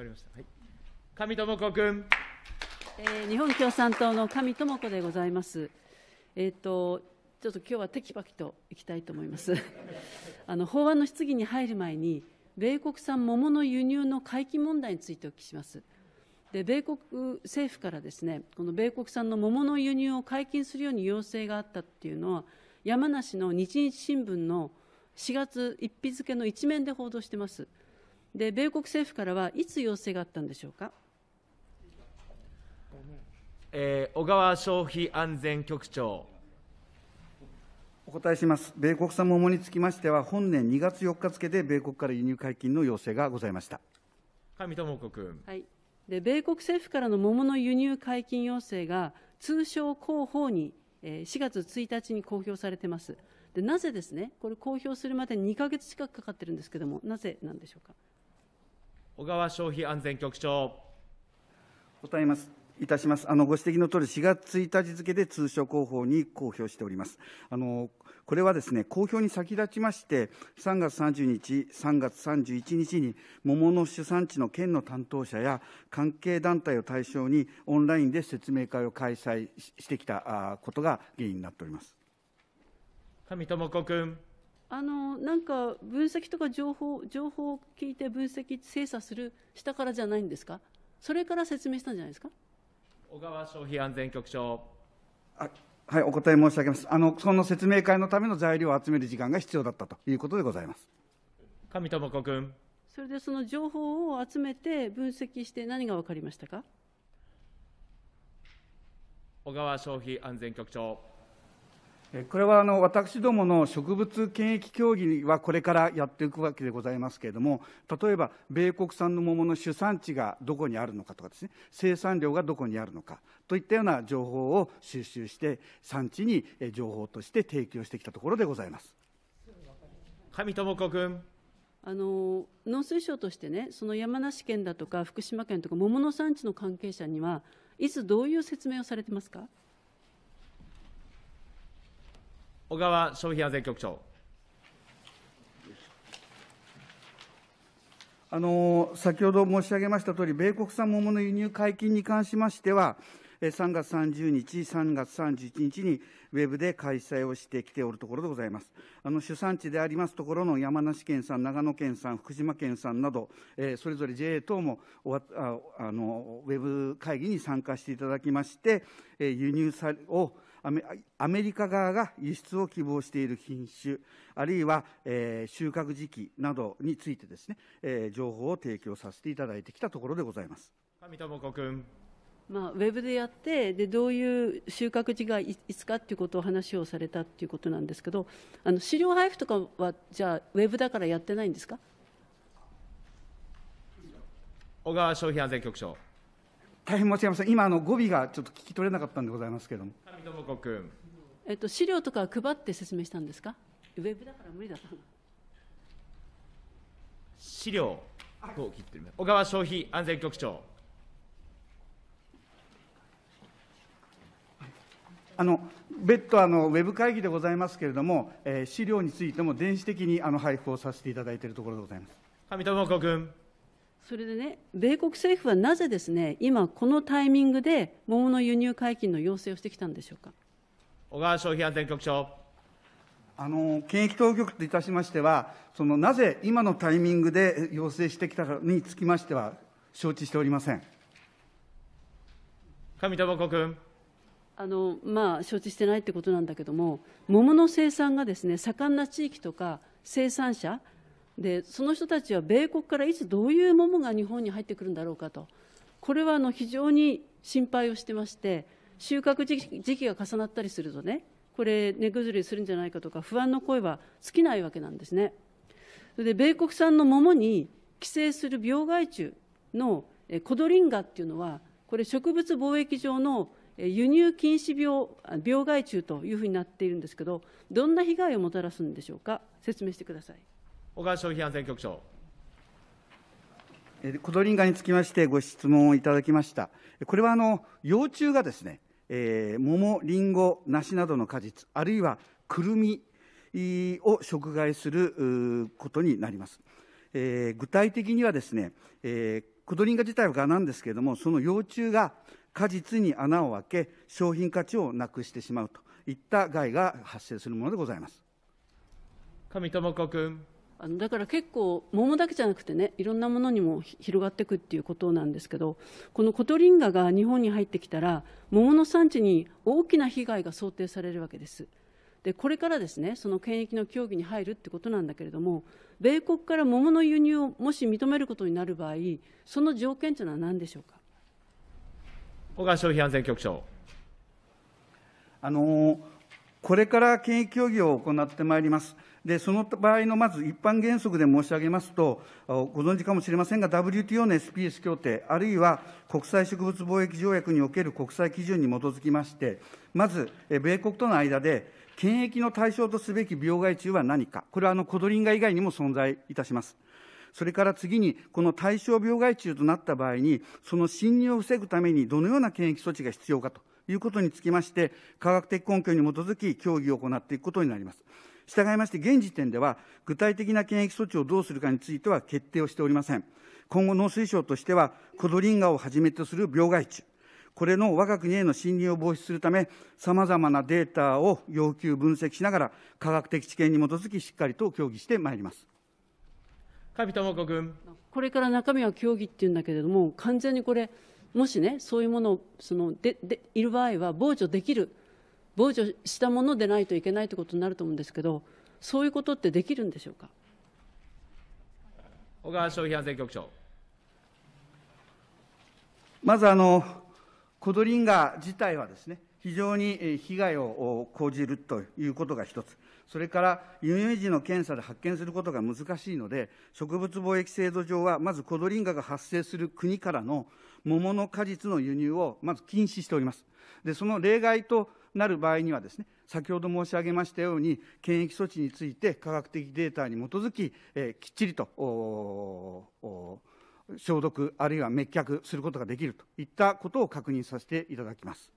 わりました。はい。上智子君。えー日本共産党の上智子でございます。えっ、と、ちょっと今日はテキパキといきたいと思います。あの法案の質疑に入る前に、米国産桃の輸入の回帰問題についてお聞きします。で米国政府からですね、この米国産の桃の輸入を解禁するように要請があったっていうのは、山梨の日日新聞の4月1日付の一面で報道してます。で米国政府からはいつ要請があったんでしょうか？えー小川消費安全局長。お答えします。米国産桃につきましては、本年2月4日付で米国から輸入解禁の要請がございました。上智子君。はい、で米国政府からの桃の輸入解禁要請が通商広報に、えー4月1日に公表されてますでなぜですね？これ公表するまで2か月近くかかってるんですけどもなぜなんでしょうか？小川消費安全局長。答えます。いたします。あの、ご指摘の通り、4月1日付で通商広報に公表しております。あの、これはですね、公表に先立ちまして、3月30日、3月31日に、桃の主産地の県の担当者や関係団体を対象に、オンラインで説明会を開催ししてきたあことが原因になっております。上智子君。あのなんか分析とか情報情報を聞いて分析精査するしたからじゃないんですか？それから説明したんじゃないですか？小川消費安全局長。あはい、お答え申し上げます。あの、その説明会のための材料を集める時間が必要だったということでございます。上智子君。それでその情報を集めて分析して何が分かりましたか？小川消費安全局長。えこれはあの私どもの植物検疫協議はこれからやっていくわけでございますけれども、例えば米国産の桃の主産地がどこにあるのかとかですね、生産量がどこにあるのかといったような情報を収集して、産地にえ情報として提供してきたところでございます。上智子君。あの農水省としてね、その山梨県だとか福島県とか桃の産地の関係者には、いつどういう説明をされてますか？小川消費安全局長。あの先ほど申し上げましたとおり、米国産桃の輸入解禁に関しましては、3月30日、3月31日にウェブで開催をしてきておるところでございます。あの主産地でありますところの山梨県産、長野県産、福島県産など、えーそれぞれ JA 等もおああのウェブ会議に参加していただきまして、えー輸入さをアメアメリカ側が輸出を希望している品種、あるいは、えー収穫時期などについてですね、えー情報を提供させていただいてきたところでございます。上智子君。まあ、ウェブでやってで、どういう収穫時がいいつかっていうことを話をされたっていうことなんですけど、あの資料配布とかは、じゃあ、ウェブだからやってないんですか？小川消費安全局長。大変申し訳ありません。今、あの語尾がちょっと聞き取れなかったんでございますけれども。上智子君。えっと、資料とかは配って説明したんですか？ウェブだから無理だったの資料を切ってる。小川消費安全局長。あの別途あのウェブ会議でございますけれども、えー資料についても電子的にあの配布をさせていただいているところでございます。上智子君。それでね、米国政府はなぜですね、今、このタイミングで桃の輸入解禁の要請をしてきたんでしょうか？小川消費安全局長。あの検疫当局といたしましては、そのなぜ今のタイミングで要請してきたかにつきましては、承知しておりません。上智子君。あのまあ、承知してないってことなんだけども、桃の生産がですね盛んな地域とか生産者で、その人たちは米国からいつどういう桃が日本に入ってくるんだろうかと、これはあの非常に心配をしてまして、収穫時期が重なったりするとね、これ、値崩れするんじゃないかとか、不安の声は尽きないわけなんですね。それで米国産の桃に寄生する病害虫のコドリンガっていうのは、これ、植物貿易上の輸入禁止病病害虫というふうになっているんですけど、どんな被害をもたらすんでしょうか、説明してください。小川消費安全局長。えーコドリンガにつきましてご質問をいただきました。これはあの幼虫がですね、えー桃、リンゴ、梨などの果実、あるいはくるみを食害することになります。えー具体的にはですね、えーコドリンガ自体は蛾なんですけれども、その幼虫が果実に穴を開け、商品価値をなくしてしまうといった害が発生するものでございます。上智子君。あのだから結構、桃だけじゃなくてね、いろんなものにも広がっていくっていうことなんですけど、このコトリンガが日本に入ってきたら、桃の産地に大きな被害が想定されるわけです。でこれからですねその権益の協議に入るってことなんだけれども、米国から桃の輸入をもし認めることになる場合、その条件というのは何でしょうか？小川消費安全局長。あのこれから権益協議を行ってまいります。で、その場合のまず一般原則で申し上げますと、ご存知かもしれませんが、WTO の SPS 協定、あるいは国際植物貿易条約における国際基準に基づきまして、まず、米国との間で、検疫の対象とすべき病害虫は何か、これはあのコドリンガ以外にも存在いたします。それから次に、この対象病害虫となった場合に、その侵入を防ぐためにどのような検疫措置が必要かということにつきまして、科学的根拠に基づき協議を行っていくことになります。従いまして、現時点では、具体的な検疫措置をどうするかについては決定をしておりません。今後、農水省としては、コドリンガをはじめとする病害虫、これの我が国への侵入を防止するため、さまざまなデータを要求、分析しながら、科学的知見に基づき、しっかりと協議してまいります。上智子君。これから中身は協議っていうんだけれども、完全にこれ、もしね、そういうものをそのででいる場合は、傍受できる傍受したものでないといけないということになると思うんですけど、そういうことってできるんでしょうか？小川消費安全局長。まずあの、コドリンガ自体はですね、非常に被害を講じるということが一つ、それから輸入時の検査で発見することが難しいので、植物貿易制度上は、まずコドリンガが発生する国からの桃の果実の輸入をまず禁止しております。でその例外となる場合にはですね、先ほど申し上げましたように、検疫措置について科学的データに基づき、えー、きっちりと消毒、あるいは滅却することができるといったことを確認させていただきます。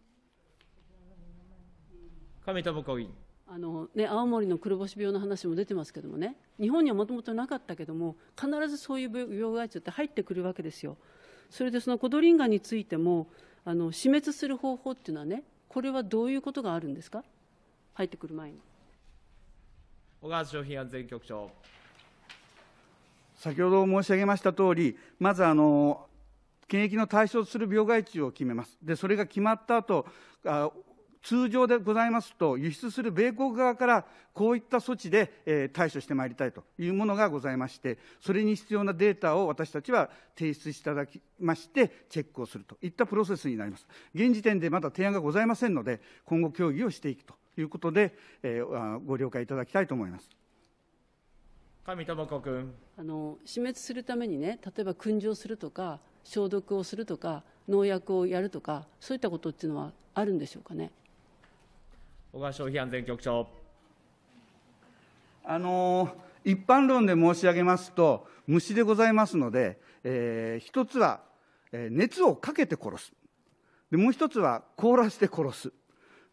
上智子議員。あのね、青森の黒星病の話も出てますけどもね、日本にはもともとなかったけども、必ずそういう病害虫って入ってくるわけですよ。それでそのコドリンガについても、あの死滅する方法っていうのはね、これはどういうことがあるんですか、入ってくる前に。小川商品安全局長。先ほど申し上げましたとおり、まずあの、検疫の対象とする病害虫を決めます。で、それが決まった後あ通常でございますと、輸出する米国側からこういった措置で、えー、対処してまいりたいというものがございまして、それに必要なデータを私たちは提出していただきまして、チェックをするといったプロセスになります。現時点でまだ提案がございませんので、今後協議をしていくということで、えー、ご了解いただきたいと思います。上智子君あの死滅するためにね、例えば燻蒸するとか、消毒をするとか、農薬をやるとか、そういったことっていうのはあるんでしょうかね？小川消費安全局長。あの一般論で申し上げますと、虫でございますので、えー、一つは、えー、熱をかけて殺すで、もう一つは凍らせて殺す、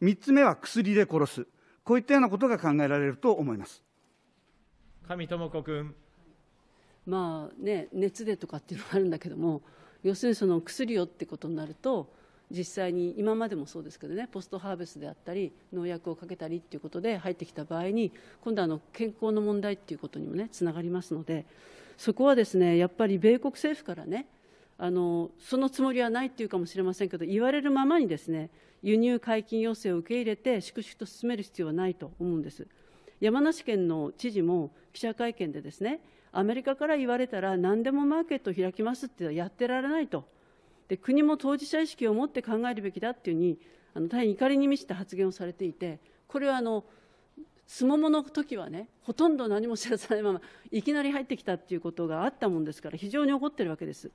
三つ目は薬で殺す、こういったようなことが考えられると思います上智子君。まあね、熱でとかっていうのがあるんだけども、要するにその薬をってことになると、実際に今までもそうですけどねポストハーベストであったり農薬をかけたりっていうことで入ってきた場合に今度はあの健康の問題っていうことにもねつながりますのでそこはですねやっぱり米国政府からねあのそのつもりはないっていうかもしれませんけど言われるままにですね輸入解禁要請を受け入れて粛々と進める必要はないと思うんです。山梨県の知事も記者会見でですねアメリカから言われたら何でもマーケットを開きますってやってられないとで国も当事者意識を持って考えるべきだっていうふうにあの大変怒りに満ちた発言をされていてこれはあのすももの時はねほとんど何も知らさないままいきなり入ってきたっていうことがあったもんですから非常に怒ってるわけです。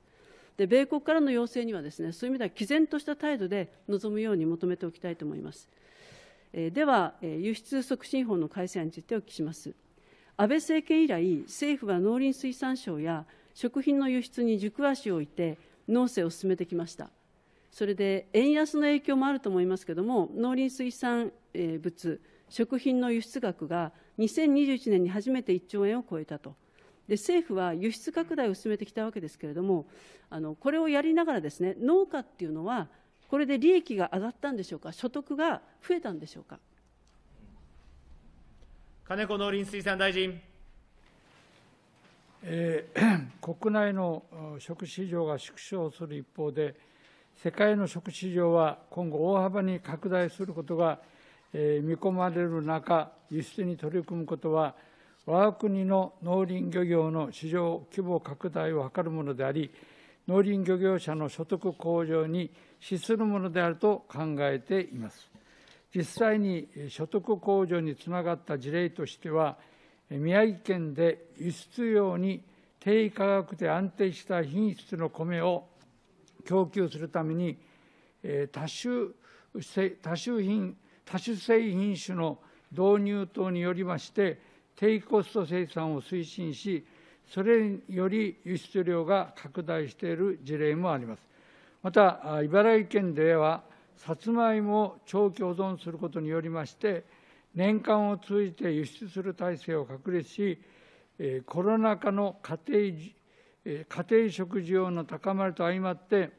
で米国からの要請にはですねそういう意味では毅然とした態度で臨むように求めておきたいと思います。えー、では、えー、輸出促進法の改正案についてお聞きします。安倍政権以来、政府は農林水産省や食品の輸出に軸足を置いて、農政を進めてきました。それで円安の影響もあると思いますけれども、農林水産物、食品の輸出額が2021年に初めて1兆円を超えたと。で政府は輸出拡大を進めてきたわけですけれども、あのこれをやりながらですね、農家っていうのは、これで利益が上がったんでしょうか、所得が増えたんでしょうか？金子農林水産大臣。えー、国内の食市場が縮小する一方で、世界の食市場は今後、大幅に拡大することが、えー、見込まれる中、輸出に取り組むことは、我が国の農林漁業の市場規模拡大を図るものであり、農林漁業者の所得向上に資するものであると考えています。実際に所得向上につながった事例としては、宮城県で輸出用に低価格で安定した品質の米を供給するために、多種多種品多種性品種の導入等によりまして、低コスト生産を推進し、それにより輸出量が拡大している事例もあります。また、茨城県では、さつまいもを長期保存することによりまして、年間を通じて輸出する体制を確立し、コロナ禍の家庭家庭食需要の高まりと相まって、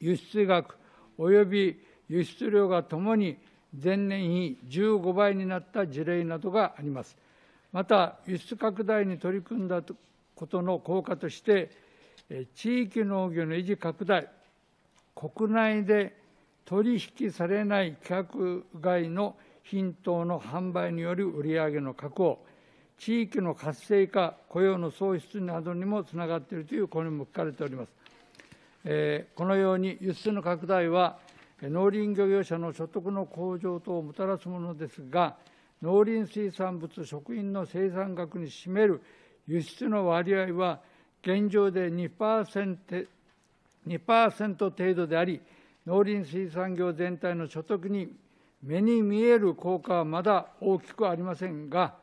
輸出額及び輸出量がともに前年比15倍になった事例などがあります。また、輸出拡大に取り組んだことの効果として、地域農業の維持拡大、国内で取引されない規格外の品等の販売による売上の確保、地域の活性化、雇用の創出などにもつながっているという声も聞かれております。えこのように輸出の拡大は、農林漁業者の所得の向上等をもたらすものですが、農林水産物食品の生産額に占める輸出の割合は、現状で 2%, 2程度であり、農林水産業全体の所得に目に見える効果はまだ大きくありませんが、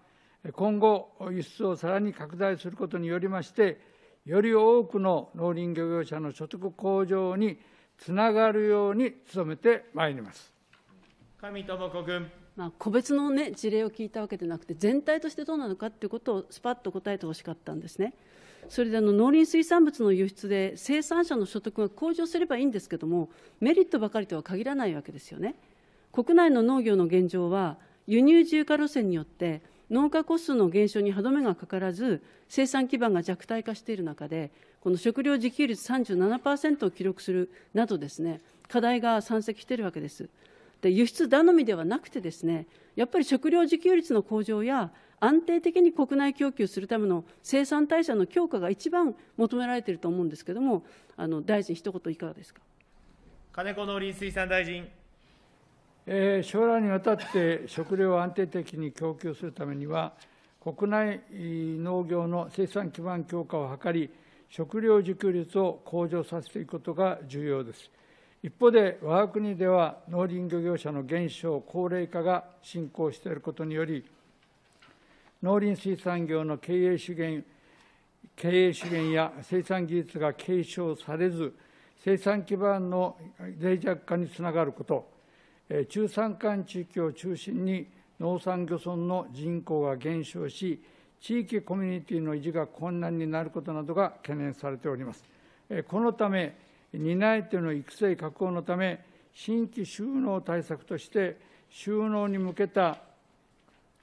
今後、輸出をさらに拡大することによりまして、より多くの農林漁業者の所得向上につながるように努めてまいります上智子君。まあ、個別の、ね、事例を聞いたわけでなくて、全体としてどうなのかということをスパッと答えてほしかったんですね。それであの農林水産物の輸出で生産者の所得が向上すればいいんですけども、メリットばかりとは限らないわけですよね。国内の農業の現状は、輸入自由化路線によって、農家コストの減少に歯止めがかからず、生産基盤が弱体化している中で、この食料自給率37%を記録するなどですね、課題が山積しているわけです。で輸出頼みではなくてですね、やっぱり食料自給率の向上や安定的に国内供給するための生産体制の強化が一番求められていると思うんですけれども、あの大臣、一言いかがですか？金子農林水産大臣。えー、将来にわたって食料を安定的に供給するためには、国内農業の生産基盤強化を図り、食料自給率を向上させていくことが重要です。一方で、我が国では農林漁業者の減少、高齢化が進行していることにより、農林水産業の経営資源経営資源や生産技術が継承されず、生産基盤の脆弱化につながること、中山間地域を中心に農産漁村の人口が減少し、地域コミュニティの維持が困難になることなどが懸念されております。このため、担い手の育成確保のため、新規収納対策として、収納に向けた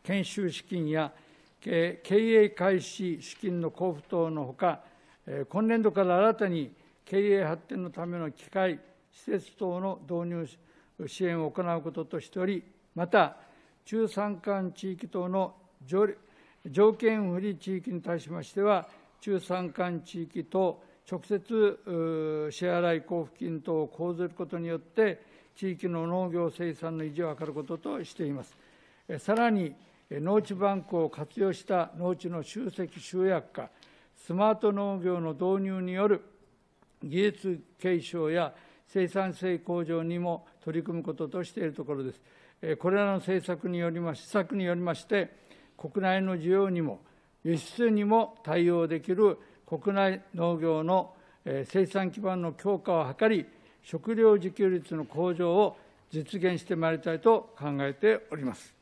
研修資金や経営開始資金の交付等のほか、今年度から新たに経営発展のための機械、施設等の導入支援を行うこととしており、また、中山間地域等の条件不利地域に対しましては、中山間地域と直接支払い交付金等を講ずることによって、地域の農業生産の維持を図ることとしています。さらに、農地バンクを活用した農地の集積集約化、スマート農業の導入による技術継承や生産性向上にも取り組むこととしているところです。これらの政策によりまし、施策によりまして、国内の需要にも輸出にも対応できる国内農業の生産基盤の強化を図り、食料自給率の向上を実現してまいりたいと考えております。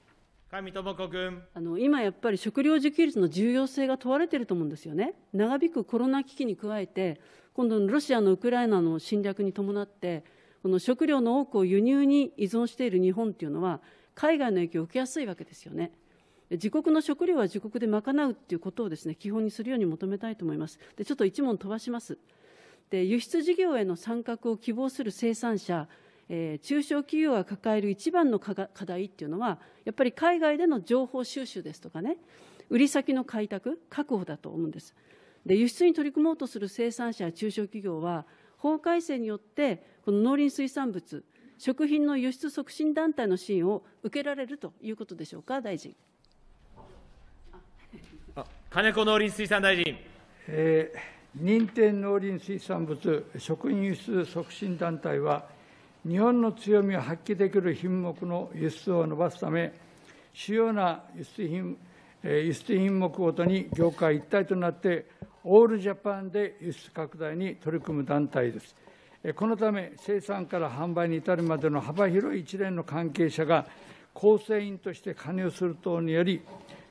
上智子君。あの今やっぱり食料自給率の重要性が問われていると思うんですよね。長引くコロナ危機に加えて、今度のロシアのウクライナの侵略に伴って、この食料の多くを輸入に依存している日本っていうのは、海外の影響を受けやすいわけですよね。自国の食料は自国で賄うっていうことをですね基本にするように求めたいと思います。でちょっと一問飛ばします。で輸出事業への参画を希望する生産者、えー、中小企業が抱える一番の課題っていうのは、やっぱり海外での情報収集ですとかね、売り先の開拓、確保だと思うんです。で輸出に取り組もうとする生産者や中小企業は、法改正によって、この農林水産物、食品の輸出促進団体の支援を受けられるということでしょうか、大臣。金子農林水産大臣。えー、認定農林水産物食品輸出促進団体は、日本の強みを発揮できる品目の輸出を伸ばすため、主要な輸出品輸出品目ごとに業界一体となって、オールジャパンで輸出拡大に取り組む団体です。このため、生産から販売に至るまでの幅広い一連の関係者が構成員として加入する等により、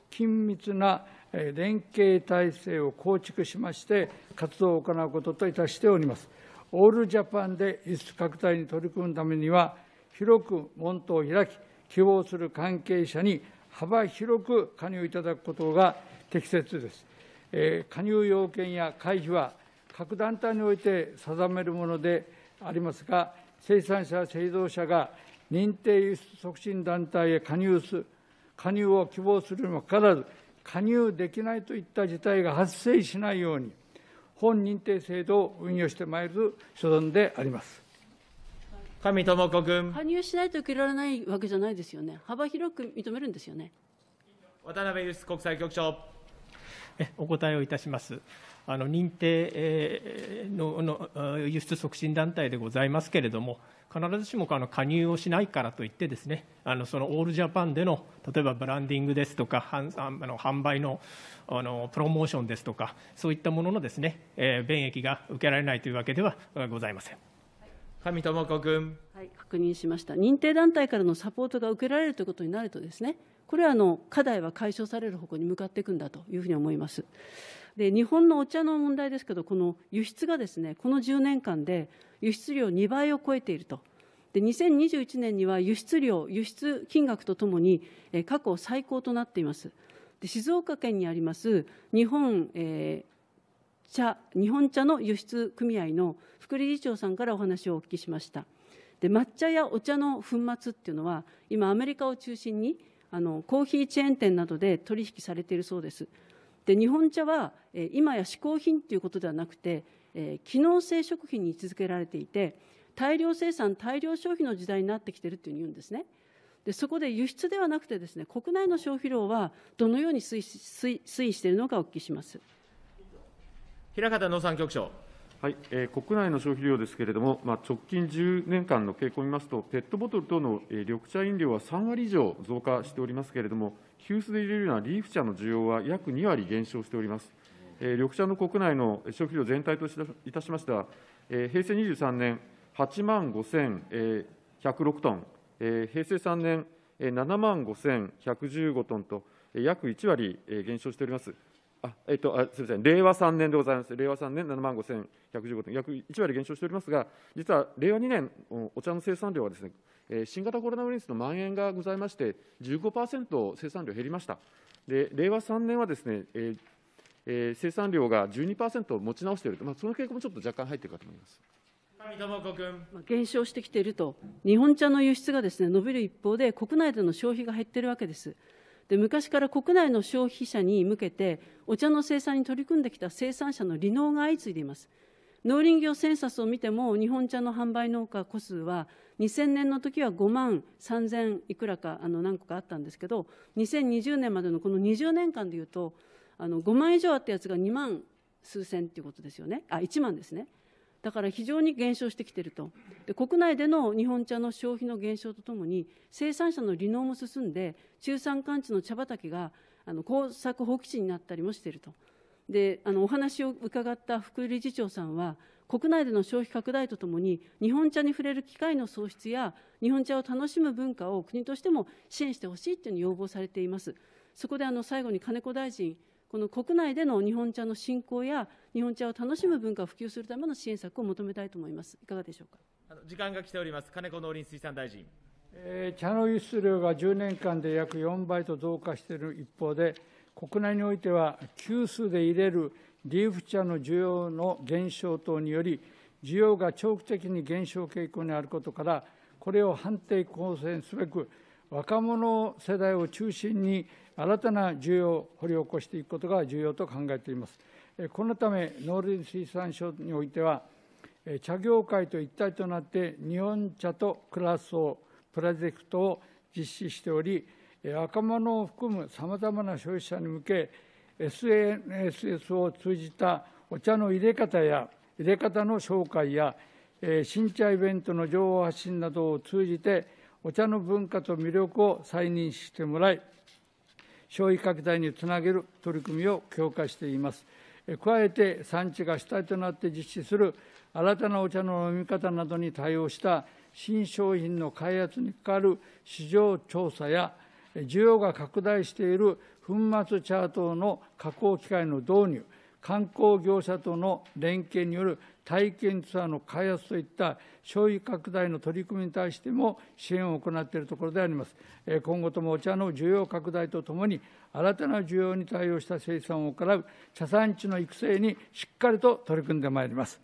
緊密な連携体制を構築しまして、活動を行うことといたしております。オールジャパンで輸出拡大に取り組むためには、広く門戸を開き、希望する関係者に幅広く加入いただくことが適切です。え加入要件や会費は各団体において定めるものでありますが、生産者、製造者が認定輸出促進団体へ加入す加入を希望するにもかかわらず、加入できないといった事態が発生しないように、本認定制度を運用してまいる所存であります。上智子君。加入しないと受けられないわけじゃないですよね。幅広く認めるんですよね。渡辺輸出国際局長。お答えをいたします。あの認定のの輸出促進団体でございますけれども、必ずしもあの加入をしないからといってですね、あのそのオールジャパンでの例えばブランディングですとか、あの販売のあのプロモーションですとか、そういったもののですね、えー、便益が受けられないというわけではございません。上智子君。はい、確認しました。認定団体からのサポートが受けられるということになるとですね、これはあの課題は解消される方向に向かっていくんだというふうに思います。で日本のお茶の問題ですけど、この輸出がですねこの10年間で輸出量2倍を超えていると。で2021年には輸出量、輸出金額とともに、え過去最高となっています。で静岡県にあります日本、えー、茶日本茶の輸出組合の副理事長さんからお話をお聞きしました。で抹茶やお茶の粉末っていうのは今アメリカを中心にあのコーヒーチェーン店などで取引されているそうです。で日本茶は、え今や嗜好品ということではなくて、え機能性食品に位置づけられていて大量生産大量消費の時代になってきているというふうに言うんですね。でそこで輸出ではなくてですね国内の消費量はどのように推移しているのかお聞きします。平方農産局長。はいえー、国内の消費量ですけれども、まあ、直近10年間の傾向を見ますと、ペットボトル等の、えー、緑茶飲料は3割以上増加しておりますけれども、急須で入れるようなリーフ茶の需要は約2割減少しております。えー、緑茶の国内の消費量全体といたしましては、えー、平成23年、8万5106トン、えー、平成3年、7万5115トンと、約1割減少しております。あえっと、あすみません、令和3年でございます。令和3年7万5115トン、約1割減少しておりますが、実は令和2年、お茶の生産量はですね、新型コロナウイルスの蔓延がございまして、15%生産量減りました。で令和3年はですね、えーえー、生産量が12%持ち直していると、まあ、その傾向もちょっと若干入っているかと思います。減少してきていると、日本茶の輸出がですね伸びる一方で、国内での消費が減っているわけです。で昔から国内の消費者に向けて、お茶の生産に取り組んできた生産者の離農が相次いでいます。農林業センサスを見ても、日本茶の販売農家戸数は、2000年の時は5万3000いくらかあの何個かあったんですけど、2020年までのこの20年間でいうと、あの5万以上あったやつが2万数千ということですよね、あ1万ですね。だから非常に減少してきているとで国内での日本茶の消費の減少とともに生産者の離農も進んで中山間地の茶畑があの耕作放棄地になったりもしているとであのお話を伺った副理事長さんは国内での消費拡大とともに、日本茶に触れる機会の創出や、日本茶を楽しむ文化を国としても支援してほしいというのを要望されています。そこであの最後に金子大臣、この国内での日本茶の振興や、日本茶を楽しむ文化を普及するための支援策を求めたいと思います。いかがでしょうか？あの時間が来ております。金子農林水産大臣。えー茶の輸出量が10年間で約4倍と増加している一方で、国内においては、急須で入れるリーフ茶の需要の減少等により、需要が長期的に減少傾向にあることから、これを反転抗戦すべく、若者世代を中心に新たな需要を掘り起こしていくことが重要と考えています。このため、農林水産省においては、茶業界と一体となって日本茶と暮らそうプロジェクトを実施しており、え若者を含むさまざまな消費者に向け、SNS を通じたお茶の入れ方や入れ方の紹介や、新茶イベントの情報発信などを通じて、お茶の文化と魅力を再認識してもらい、消費拡大につなげる取り組みを強化しています。加えて、産地が主体となって実施する新たなお茶の飲み方などに対応した新商品の開発にかかる市場調査や、需要が拡大している粉末チャートの加工機械の導入、観光業者との連携による体験ツアーの開発といった消費拡大の取り組みに対しても支援を行っているところであります。今後ともお茶の需要拡大とともに、新たな需要に対応した生産を行う茶産地の育成にしっかりと取り組んでまいります。